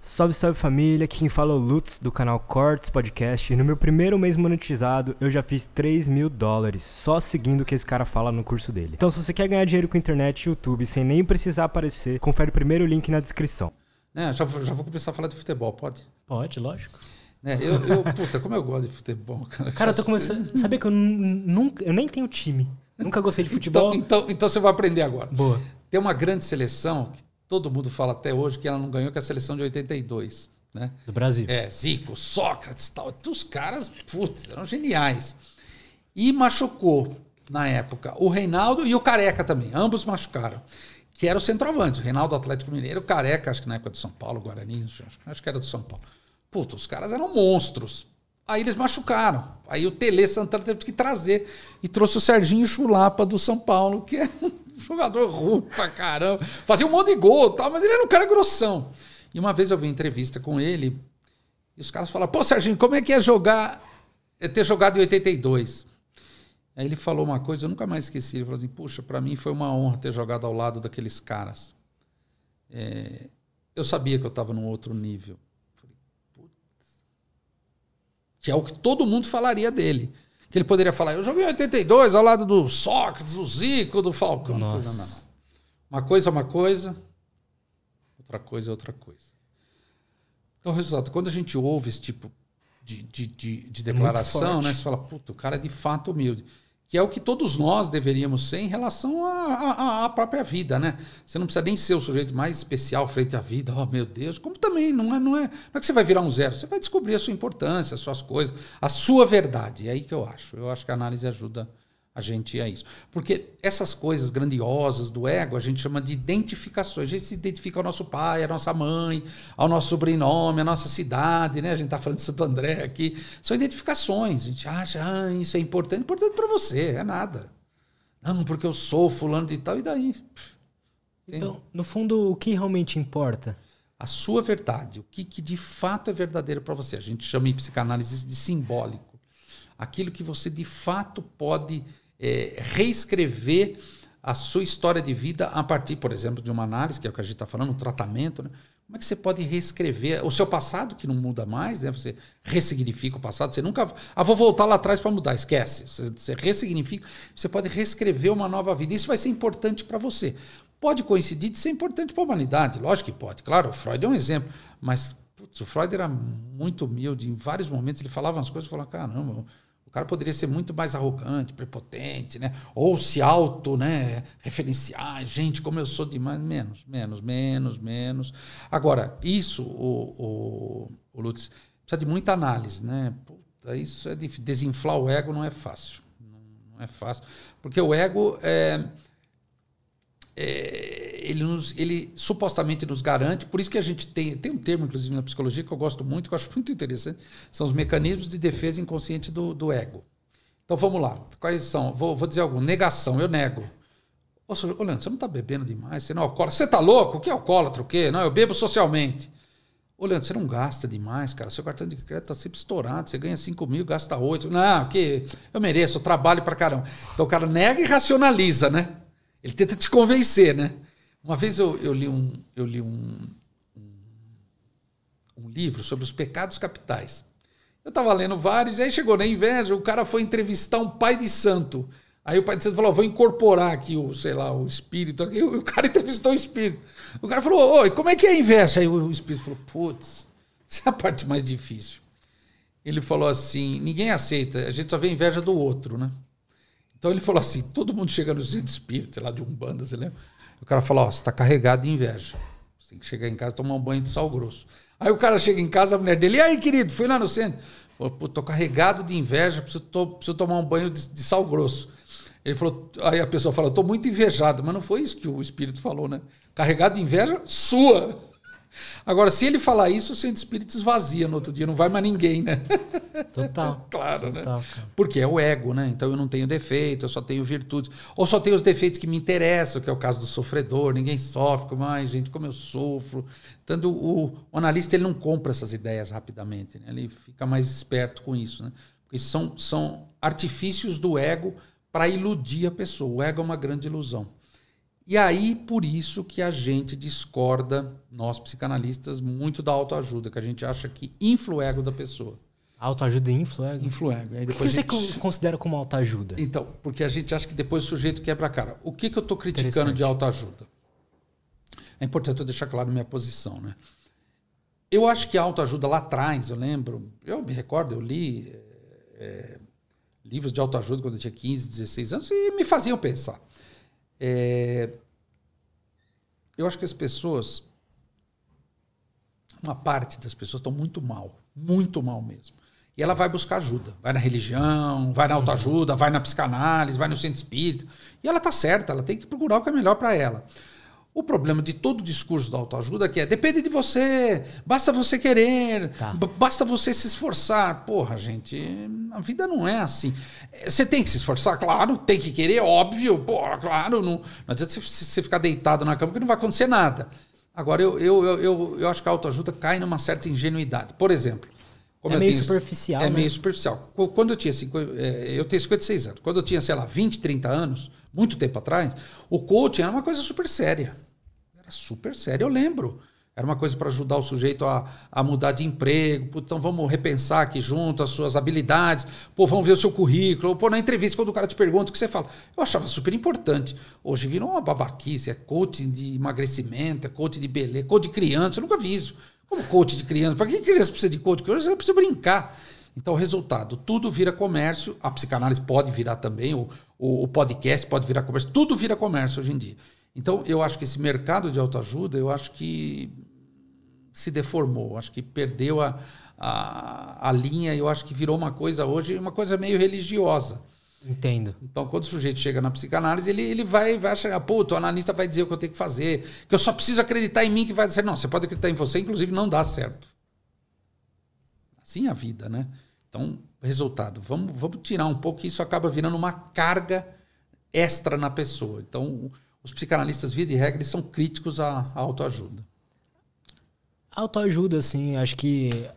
Salve, salve família, aqui quem fala é o Lutz do canal Cortes Podcast e no meu primeiro mês monetizado eu já fiz 3 mil dólares só seguindo o que esse cara fala no curso dele. Então se você quer ganhar dinheiro com internet e YouTube sem nem precisar aparecer, confere o primeiro link na descrição. É, já, vou- já vou começar a falar de futebol, pode? Pode, lógico. É, eu, eu, puta, como eu gosto de futebol, cara. Cara, eu tô começando... Sabia que eu nun- nunca... Eu nem tenho time. Nunca gostei de Então, futebol. então, então você vai aprender agora. Boa. Tem uma grande seleção que todo mundo fala até hoje que ela não ganhou, que é a seleção de 82. Né? Do Brasil. É, Zico, Sócrates tal. Os caras, putz, eram geniais. E machucou, na época, o Reinaldo e o Careca também. Ambos machucaram. Que era o centroavante. O Reinaldo Atlético Mineiro, o Careca, acho que na época do São Paulo, Guarani, acho, acho que era do São Paulo. Putz, os caras eram monstros. Aí eles machucaram. Aí o Tele Santana teve que trazer. E trouxe o Serginho Chulapa do São Paulo, que é um jogador ruim pra caramba. Fazia um monte de gol tal, mas ele era um cara grossão. E uma vez eu vi uma entrevista com ele, e os caras falaram, pô, Serginho, como é que é jogar, é ter jogado em 82? Aí ele falou uma coisa, eu nunca mais esqueci. Ele falou assim, puxa, para mim foi uma honra ter jogado ao lado daqueles caras. É, eu sabia que eu estava num outro nível. Falei. Que é o que todo mundo falaria dele. Que ele poderia falar, eu joguei em 82 ao lado do Sócrates, do Zico, do Falcão. Nossa. não, não, não. Uma coisa é uma coisa, outra coisa é outra coisa. Então, resultado, quando a gente ouve esse tipo de, de, de, de declaração, forte. né, você fala, puta, o cara é de fato humilde. Que é o que todos nós deveríamos ser em relação à, própria vida, né? Você não precisa nem ser o sujeito mais especial frente à vida, oh meu Deus, como também não é, não é, não é que você vai virar um zero, você vai descobrir a sua importância, as suas coisas, a sua verdade. É aí que eu acho. Eu acho que a análise ajuda a gente a isso. Porque essas coisas grandiosas do ego a gente chama de identificações. A gente se identifica ao nosso pai, à nossa mãe, ao nosso sobrenome, à nossa cidade, né? A gente está falando de Santo André aqui. São identificações. A gente acha, ah, isso é importante. Importante para você, é nada. Não, porque eu sou fulano de tal, e daí? Então, no fundo, o que realmente importa? A sua verdade, o que, que de fato é verdadeiro para você. A gente chama em psicanálise de simbólico. Aquilo que você de fato pode é, reescrever a sua história de vida a partir, por exemplo, de uma análise, que é o que a gente está falando, um tratamento. Né? Como é que você pode reescrever o seu passado, que não muda mais, né? você ressignifica o passado, você nunca. Ah, vou voltar lá atrás para mudar, esquece. Você, você ressignifica, você pode reescrever uma nova vida. Isso vai ser importante para você. Pode coincidir de ser importante para a humanidade, lógico que pode. Claro, o Freud é um exemplo, mas putz, o Freud era muito humilde, em vários momentos ele falava umas coisas eu falava, caramba, cara poderia ser muito mais arrogante, prepotente, né? Ou se auto, né? Referenciar, gente, como eu sou demais. Menos, menos, menos, menos. Agora, isso, o, o, o Lutz, precisa de muita análise, né? Puta, isso é difícil. Desinflar o ego não é fácil. Não, não é fácil. Porque o ego é, é, ele, nos, ele supostamente nos garante, por isso que a gente tem, tem um termo, inclusive, na psicologia que eu gosto muito, que eu acho muito interessante, são os mecanismos de defesa inconsciente do, do ego. Então vamos lá, quais são? Vou, vou dizer algum. Negação, eu nego. Ô, ô Leandro, você não está bebendo demais, você não é alcoólatra. Você está louco? O que é alcoólatra? O quê? Não, eu bebo socialmente. Ô, Leandro, você não gasta demais, cara. Seu cartão de crédito está sempre estourado. Você ganha 5 mil, gasta 8. Não, que eu mereço, eu trabalho pra caramba. Então o cara nega e racionaliza, né? Ele tenta te convencer, né? Uma vez eu, eu li, um, eu li um, um, um livro sobre os pecados capitais. Eu estava lendo vários, e aí chegou na inveja, o cara foi entrevistar um pai de santo. Aí o pai de santo falou: vou incorporar aqui o, sei lá, o espírito o cara entrevistou o espírito. O cara falou: Oi, como é que é a inveja? Aí o espírito falou: Putz, essa é a parte mais difícil. Ele falou assim: ninguém aceita, a gente só vê inveja do outro, né? Então ele falou assim: todo mundo chega no centro espírita, sei lá, de Umbanda, você lembra? O cara falou: Ó, você está carregado de inveja. Você tem que chegar em casa e tomar um banho de sal grosso. Aí o cara chega em casa, a mulher dele, e aí, querido, fui lá no centro. Falou, Pô, tô carregado de inveja, preciso, to- preciso tomar um banho de, de sal grosso. Ele falou, aí a pessoa falou, tô muito invejado, mas não foi isso que o espírito falou, né? Carregado de inveja sua. Agora, se ele falar isso, o centro espírita esvazia no outro dia, não vai mais ninguém, né? Total. Claro, né? Total, cara. Porque é o ego, né? Então eu não tenho defeito, eu só tenho virtudes. Ou só tenho os defeitos que me interessam, que é o caso do sofredor. Ninguém sofre como, ai, gente, como eu sofro. Tanto o, o analista ele não compra essas ideias rapidamente, né? ele fica mais esperto com isso. Né? Porque são, são artifícios do ego para iludir a pessoa. O ego é uma grande ilusão. E aí, por isso que a gente discorda, nós psicanalistas, muito da autoajuda, que a gente acha que infla o ego da pessoa. Autoajuda influega? Influega. Aí depois o que gente... você considera como autoajuda? Então, porque a gente acha que depois o sujeito quebra a cara. O que, que eu estou criticando de autoajuda? É importante eu deixar claro minha posição, né? Eu acho que a autoajuda lá atrás, eu lembro, eu me recordo, eu li é, livros de autoajuda quando eu tinha 15, 16 anos e me faziam pensar. É, eu acho que as pessoas, uma parte das pessoas estão muito mal, muito mal mesmo. E ela vai buscar ajuda. Vai na religião, vai na autoajuda, vai na psicanálise, vai no centro espírita. E ela está certa, ela tem que procurar o que é melhor para ela. O problema de todo o discurso da autoajuda é que é depende de você, basta você querer, tá. basta você se esforçar. Porra, gente, a vida não é assim. Você tem que se esforçar, claro, tem que querer, óbvio, porra, claro. Não, não adianta você, ficar deitado na cama que não vai acontecer nada. Agora, eu, eu, eu, eu, eu acho que a autoajuda cai numa certa ingenuidade. Por exemplo, é meio tenho, superficial. É né? meio superficial. Quando eu tinha. É, eu tenho 56 anos. Quando eu tinha, sei lá, 20, 30 anos, muito tempo atrás, o coaching era uma coisa super séria. Era super sério, eu lembro. Era uma coisa para ajudar o sujeito a, a mudar de emprego. Então vamos repensar aqui junto as suas habilidades. Pô, vamos ver o seu currículo. Pô, na entrevista, quando o cara te pergunta o que você fala. Eu achava super importante. Hoje virou uma babaquice. É coaching de emagrecimento, é coaching de beleza, coaching de criança. Eu nunca vi isso. Como coach de criança? Para que criança precisa de coach? Criança precisa brincar. Então, resultado: tudo vira comércio. A psicanálise pode virar também, o, o, o podcast pode virar comércio. Tudo vira comércio hoje em dia. Então, eu acho que esse mercado de autoajuda, eu acho que se deformou, acho que perdeu a, a, a linha, eu acho que virou uma coisa hoje, uma coisa meio religiosa. Entendo. Então, quando o sujeito chega na psicanálise, ele, ele vai, vai achar, puto, o analista vai dizer o que eu tenho que fazer, que eu só preciso acreditar em mim que vai dizer, não, você pode acreditar em você, inclusive não dá certo. Assim é a vida, né? Então, resultado, vamos, vamos tirar um pouco, que isso acaba virando uma carga extra na pessoa. Então, os psicanalistas, via de regra, eles são críticos à, à autoajuda. Autoajuda, assim, acho que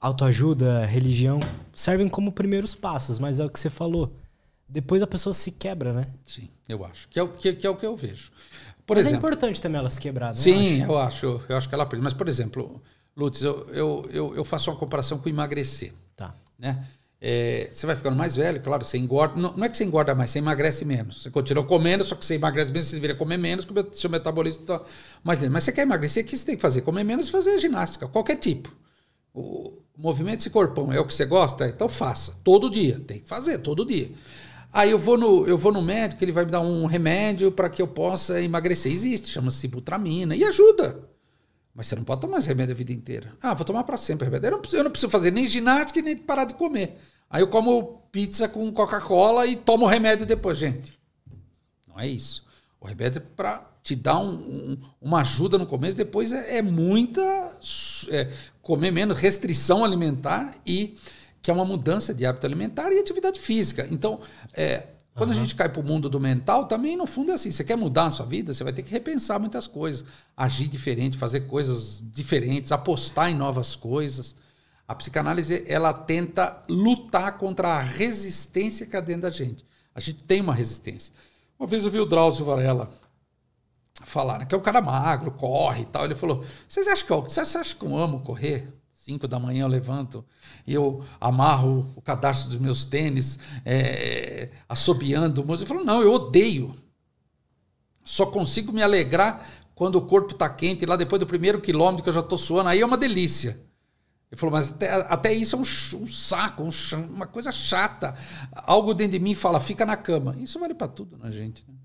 autoajuda, religião, servem como primeiros passos, mas é o que você falou. Depois a pessoa se quebra, né? Sim, eu acho. Que é o que, que, é, o que eu vejo. Por mas é exemplo, é importante também ela se quebrar, não Sim, eu acho. Eu acho que ela aprende. Mas, por exemplo, Lutz, eu, eu, eu, eu faço uma comparação com emagrecer. Tá. Né? É, você vai ficando mais velho, claro, você engorda. Não, não, é que você engorda mais, você emagrece menos. Você continua comendo, só que você emagrece menos, você deveria comer menos, porque o seu metabolismo está mais lento. Mas você quer emagrecer, o que você tem que fazer? Comer menos e fazer ginástica, qualquer tipo. O movimento esse corpão é o que você gosta? Então faça, todo dia. Tem que fazer, todo dia. Aí eu vou no, eu vou no médico, ele vai me dar um remédio para que eu possa emagrecer. Existe, chama-se butramina, e ajuda. Mas você não pode tomar esse remédio a vida inteira. Ah, vou tomar para sempre remédio. Eu não, preciso, eu não preciso fazer nem ginástica e nem parar de comer. Aí eu como pizza com Coca-Cola e tomo o remédio depois, gente. Não é isso. O remédio é para te dar um, um, uma ajuda no começo, depois é, é muita. É, comer menos, restrição alimentar e que é uma mudança de hábito alimentar e atividade física. Então, é, quando uhum. a gente cai para o mundo do mental, também no fundo é assim: você quer mudar a sua vida, você vai ter que repensar muitas coisas, agir diferente, fazer coisas diferentes, apostar em novas coisas. A psicanálise ela tenta lutar contra a resistência que há dentro da gente. A gente tem uma resistência. Uma vez eu vi o Drauzio Varela falar, né, que é um cara magro, corre e tal. Ele falou: Vocês acham que eu, vocês acham que eu amo correr? Cinco da manhã eu levanto e eu amarro o cadarço dos meus tênis, é, assobiando o moço. Ele falou: Não, eu odeio. Só consigo me alegrar quando o corpo está quente, lá depois do primeiro quilômetro que eu já estou suando. Aí é uma delícia. Ele falou, mas até, até isso é um, um saco, um, uma coisa chata. Algo dentro de mim fala, fica na cama. Isso vale para tudo na gente. Né?